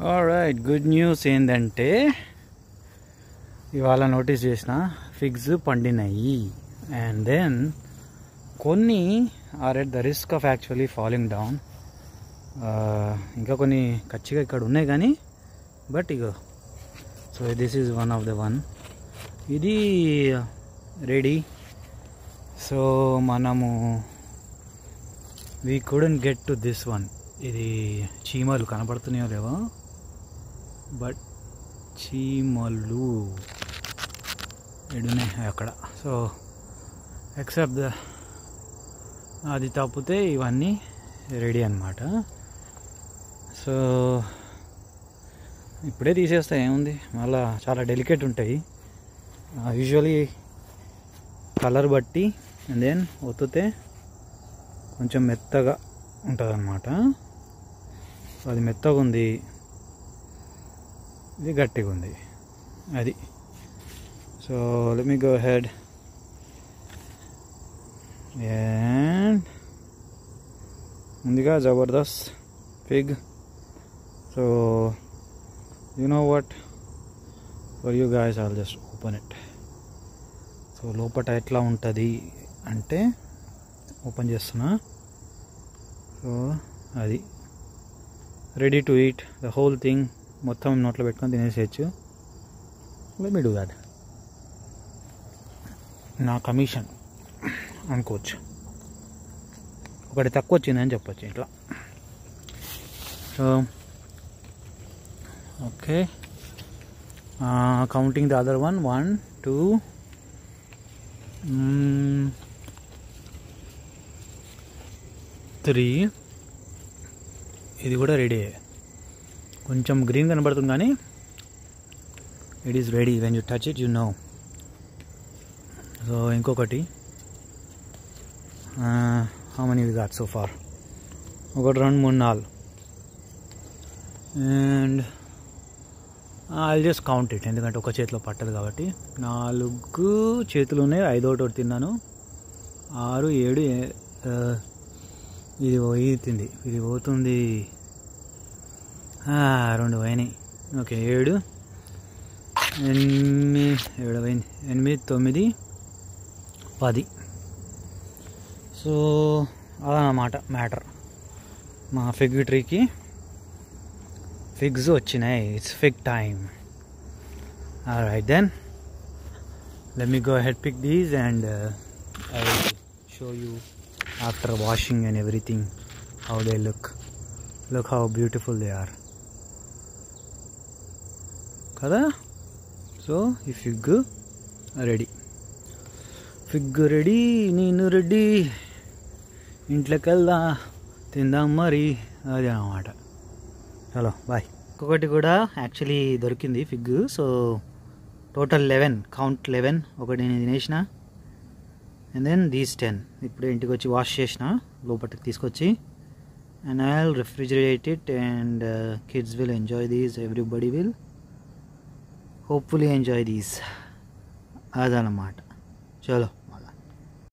Right good news ఏంటంటే ఇవాళ notice చేసిన ఫిగ్స్ పండినాయి. అండ్ దెన్ కొన్ని are at the risk of actually falling down ఇంకా కొన్ని ఖచ్చితంగా ఇక్కడ ఉన్నాయి కానీ but ego so this is one of the one ఇది రెడీ సో మనము we couldn't get to this one ఇది చీమలు కనపడుతున్నాయో లేవో. బట్ చీమలు ఎడున్నాయి అక్కడ. సో ఎక్సెప్ట్ ద అది తప్పితే ఇవన్నీ రెడీ అన్నమాట. సో ఇప్పుడే తీసేస్తా ఏముంది? మళ్ళా చాలా డెలికేట్ ఉంటాయి. యూజువలీ కలర్ బట్టి అండ్ దెన్ ఒత్తితే కొంచెం మెత్తగా ఉంటుంది అనమాట అది మెత్తగా ఉంది ఇది గట్టిగా ఉంది. అది. So let me go ahead and ఉందిగా Jabardasth fig so you know what for you guys all just open it so లోపల ఎట్లా ఉంటుంది అంటే ఓపెన్ చేస్తున్నా. సో అది. Ready to eat the whole thing మొత్తం నోట్లో పెట్టుకొని తినేసేయచ్చు. లెట్ మీ డూ దాట్ నా కమిషన్ అనుకోవచ్చు. ఒకటి తక్కువ వచ్చిందని చెప్పచ్చు ఇట్లా. So okay counting the other one one two three ఇది కూడా రెడీ అయ్యాయి కొంచెం గ్రీన్ కనబడుతుంది కానీ it is ready when you touch it you know so ఇంకొకటి. How many we got so far ఒకటి రెండు మూడు నాలుగు. And I just count it ఎందుకంటే ఒక చేతిలో పట్టదు కాబట్టి. నాలుగు చేతులు ఉన్నాయి. ఐదో ఒకటి తిన్నాను. ఆరు ఏడు ఇది uh, ఇది పోయింది. ఇది పోతుంది. రెండు పోయినాయి. ఓకే ఏడు. ఎనిమిది ఏడు పోయింది. ఎనిమిది తొమ్మిది పది. సో అదన్నమాట మ్యాటర్. మా ఫిగ్ ట్రీకి ఫిగ్స్ వచ్చినాయి. It's fig time right then let me go ahead pick these and I will show you after washing and everything how they look look how beautiful they are కదా? So ఈ fig ready fig ready నేను ready ఇంట్లోకి వెళ్దా తిందాం మరి. అది అన్నమాట. Hello bye ఇంకొకటి కూడా యాక్చువల్లీ దొరికింది fig so total eleven count eleven ఒకటి నేను తినేసిన. అండ్ దెన్ దీస్ టెన్ ఇప్పుడే ఇంటికి వచ్చి వాష్ చేసిన లోపలికి తీసుకొచ్చి. And I will refrigerate it and kids will enjoy these everybody will hopefully enjoy these అదనమాట చలో